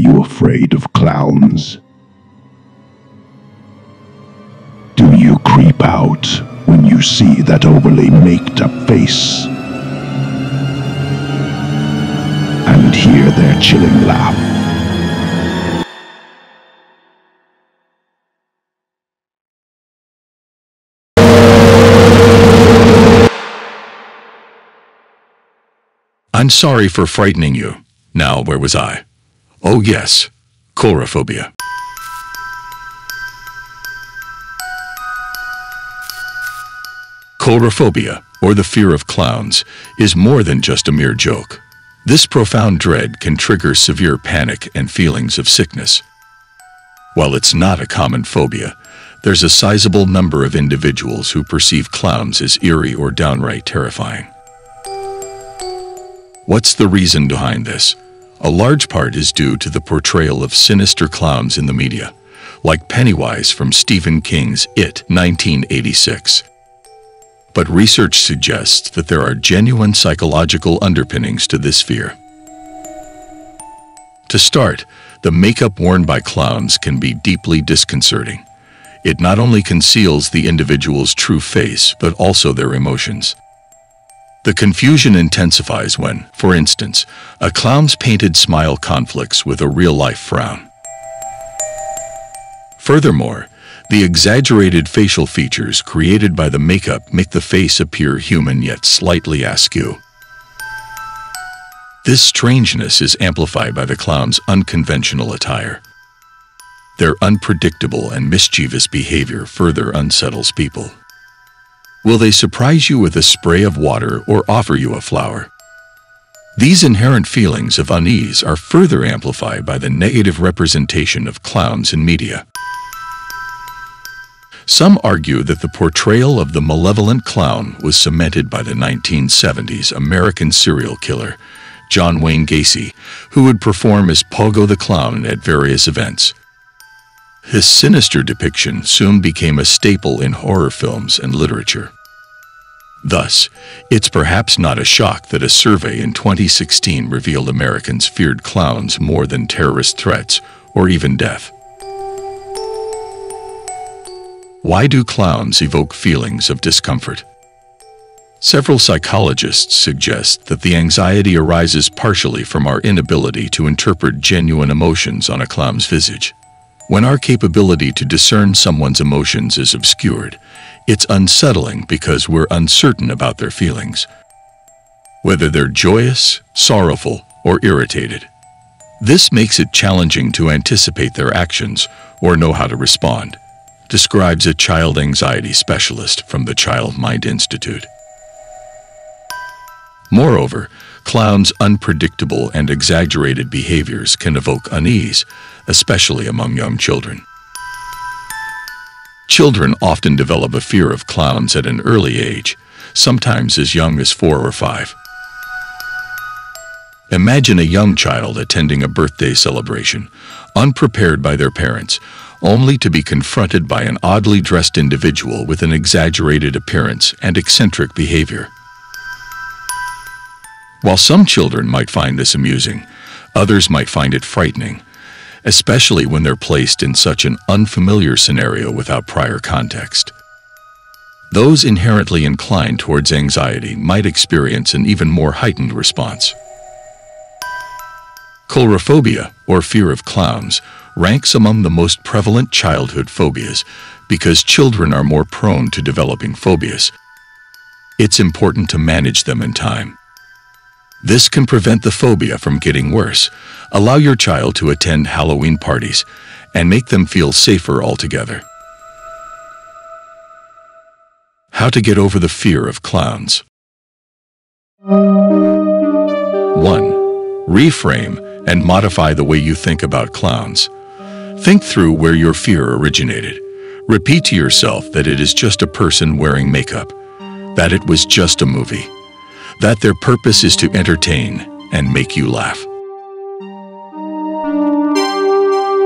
you afraid of clowns? Do you creep out when you see that overly maked up face? And hear their chilling laugh? I'm sorry for frightening you. Now, where was I? Oh, yes, coulrophobia. Coulrophobia, or the fear of clowns, is more than just a mere joke. This profound dread can trigger severe panic and feelings of sickness. While it's not a common phobia, there's a sizable number of individuals who perceive clowns as eerie or downright terrifying. What's the reason behind this? A large part is due to the portrayal of sinister clowns in the media, like Pennywise from Stephen King's It 1986. But research suggests that there are genuine psychological underpinnings to this fear. To start, the makeup worn by clowns can be deeply disconcerting. It not only conceals the individual's true face, but also their emotions. The confusion intensifies when, for instance, a clown's painted smile conflicts with a real-life frown. Furthermore, the exaggerated facial features created by the makeup make the face appear human yet slightly askew. This strangeness is amplified by the clown's unconventional attire. Their unpredictable and mischievous behavior further unsettles people. Will they surprise you with a spray of water or offer you a flower? These inherent feelings of unease are further amplified by the negative representation of clowns in media. Some argue that the portrayal of the malevolent clown was cemented by the 1970s American serial killer, John Wayne Gacy, who would perform as Pogo the Clown at various events. His sinister depiction soon became a staple in horror films and literature. Thus, it's perhaps not a shock that a survey in 2016 revealed Americans feared clowns more than terrorist threats or even death. Why do clowns evoke feelings of discomfort? Several psychologists suggest that the anxiety arises partially from our inability to interpret genuine emotions on a clown's visage. When our capability to discern someone's emotions is obscured, it's unsettling because we're uncertain about their feelings, whether they're joyous, sorrowful, or irritated. This makes it challenging to anticipate their actions or know how to respond, describes a child anxiety specialist from the Child Mind Institute. Moreover, clowns' unpredictable and exaggerated behaviors can evoke unease, especially among young children. Children often develop a fear of clowns at an early age, sometimes as young as four or five. Imagine a young child attending a birthday celebration, unprepared by their parents, only to be confronted by an oddly dressed individual with an exaggerated appearance and eccentric behavior. While some children might find this amusing, others might find it frightening, especially when they're placed in such an unfamiliar scenario without prior context. Those inherently inclined towards anxiety might experience an even more heightened response. Coulrophobia, or fear of clowns, ranks among the most prevalent childhood phobias because children are more prone to developing phobias. It's important to manage them in time. This can prevent the phobia from getting worse. Allow your child to attend Halloween parties and make them feel safer altogether. How to get over the fear of clowns. 1. Reframe and modify the way you think about clowns. Think through where your fear originated. Repeat to yourself that it is just a person wearing makeup, that it was just a movie that their purpose is to entertain and make you laugh.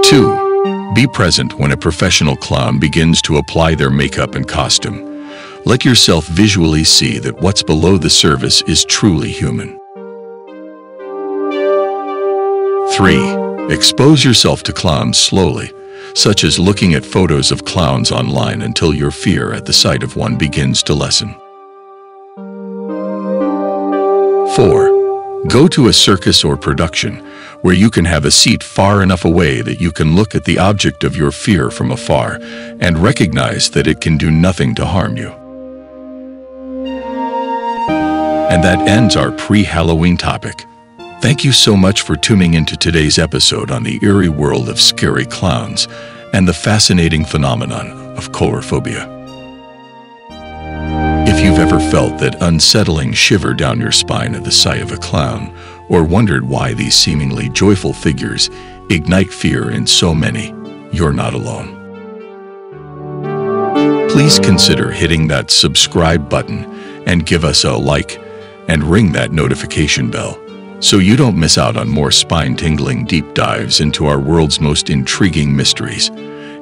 2. Be present when a professional clown begins to apply their makeup and costume. Let yourself visually see that what's below the surface is truly human. 3. Expose yourself to clowns slowly, such as looking at photos of clowns online until your fear at the sight of one begins to lessen. 4. Go to a circus or production where you can have a seat far enough away that you can look at the object of your fear from afar and recognize that it can do nothing to harm you. And that ends our pre-Halloween topic. Thank you so much for tuning into today's episode on the eerie world of scary clowns and the fascinating phenomenon of coulrophobia. You've ever felt that unsettling shiver down your spine at the sight of a clown, or wondered why these seemingly joyful figures ignite fear in so many, you're not alone. Please consider hitting that subscribe button and give us a like and ring that notification bell so you don't miss out on more spine-tingling deep dives into our world's most intriguing mysteries.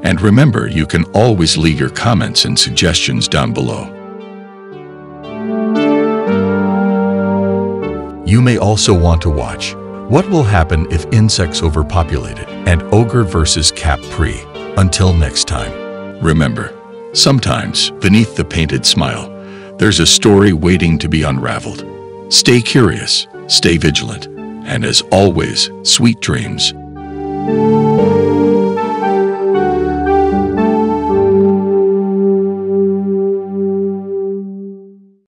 And remember, you can always leave your comments and suggestions down below. You may also want to watch What Will Happen If Insects Overpopulated and Ogre vs. Capri. Until next time, remember, sometimes beneath the painted smile, there's a story waiting to be unraveled. Stay curious Stay vigilant, and as always, sweet dreams.